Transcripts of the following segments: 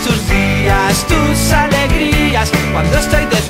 tus días, tus alegrías, cuando estoy de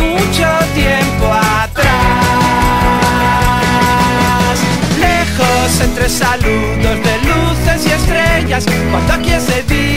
mucho tiempo atrás. Lejos entre saludos de luces y estrellas, cuando aquí es de día.